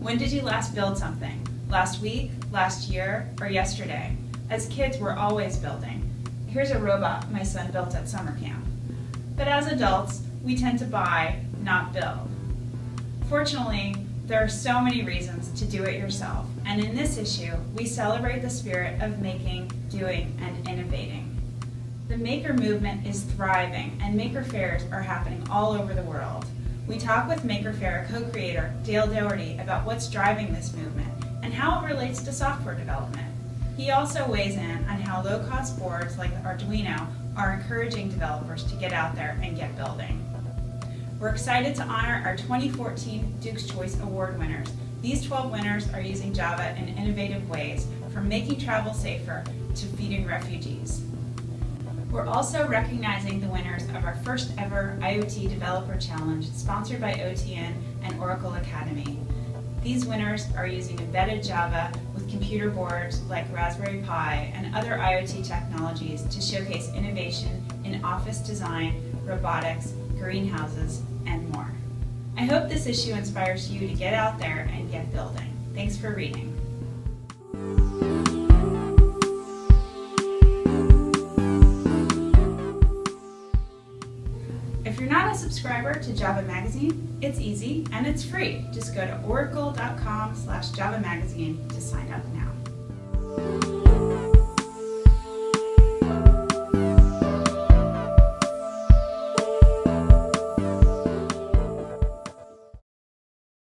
When did you last build something? Last week, last year, or yesterday? As kids, we're always building. Here's a robot my son built at summer camp. But as adults, we tend to buy, not build. Fortunately, there are so many reasons to do it yourself, and in this issue, we celebrate the spirit of making, doing, and innovating. The maker movement is thriving, and maker fairs are happening all over the world. We talk with Maker Faire co-creator Dale Dougherty about what's driving this movement and how it relates to software development. He also weighs in on how low-cost boards like Arduino are encouraging developers to get out there and get building. We're excited to honor our 2014 Duke's Choice Award winners. These 12 winners are using Java in innovative ways, from making travel safer to feeding refugees. We're also recognizing the winners of our first ever IoT Developer Challenge sponsored by OTN and Oracle Academy. These winners are using embedded Java with computer boards like Raspberry Pi and other IoT technologies to showcase innovation in office design, robotics, greenhouses, and more. I hope this issue inspires you to get out there and get building. Thanks for reading. If you're not a subscriber to Java Magazine, it's easy and it's free. Just go to oracle.com slash Java Magazine to sign up now.